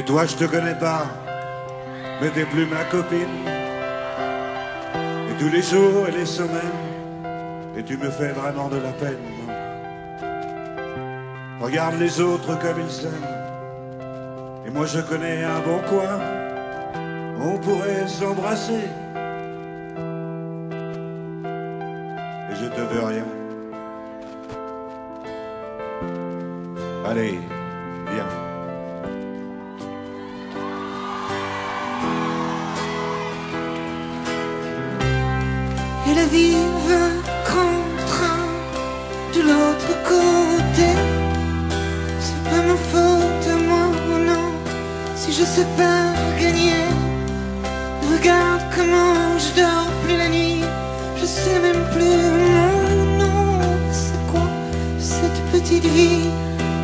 Et toi, je te connais pas, mais t'es plus ma copine. Tous les jours et les semaines, et tu me fais vraiment de la peine. Regarde les autres comme ils s'aiment. Et moi, je connais un bon coin. On pourrait s'embrasser. Et je te veux rien. Allez, Et la vie train de l'autre côté. C'est pas ma faute, moi, non. Si je sais pas gagner, regarde comment je dors plus la nuit. Je sais même plus mon nom. C'est quoi cette petite vie?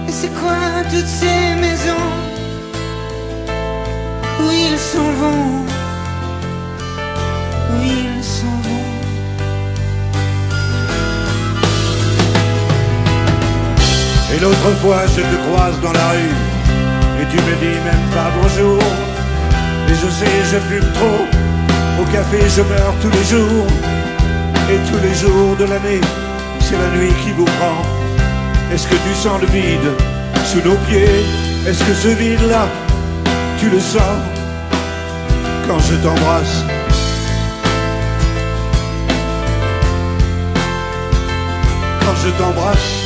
Et c'est quoi toutes ces maisons où ils s'en vont? Et l'autre fois, je te croise dans la rue et tu me dis même pas bonjour. Et je sais, je fume trop. Au café, je meurs tous les jours. Et tous les jours de l'année, c'est la nuit qui vous prend. Est-ce que tu sens le vide sous nos pieds? Est-ce que ce vide-là, tu le sens quand je t'embrasse? Quand je t'embrasse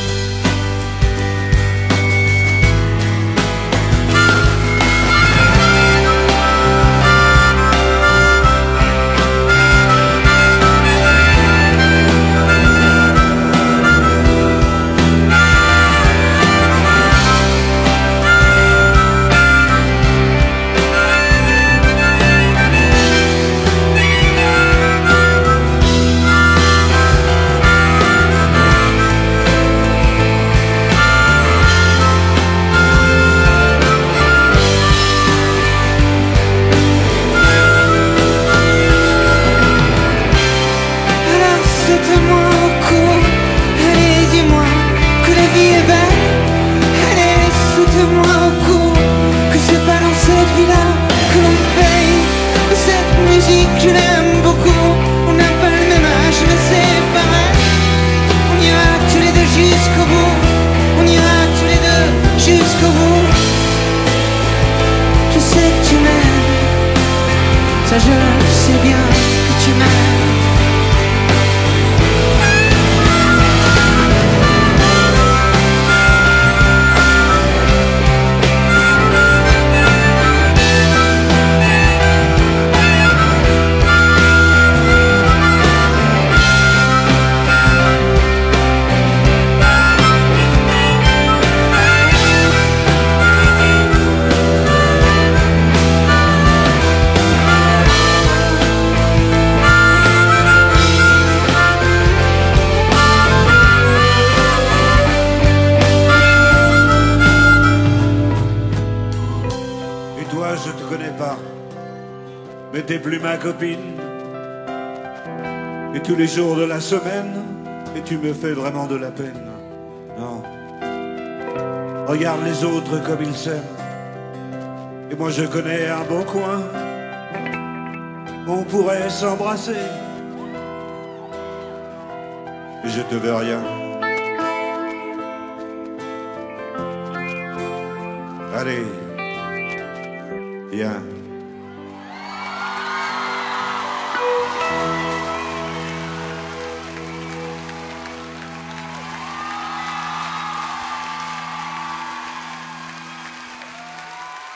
que l'on paye. Cette musique je l'aime beaucoup, on n'a pas le même âge mais c'est pareil. On ira tous les deux jusqu'au bout, on ira tous les deux jusqu'au bout. Je sais que tu m'aimes, ça je sais bien que tu m'aimes. Je te connais pas, mais t'es plus ma copine. Et tous les jours de la semaine, et tu me fais vraiment de la peine. Non. Regarde les autres comme ils s'aiment. Et moi, je connais un bon coin. On pourrait s'embrasser. Et je te veux rien. Allez. Yeah.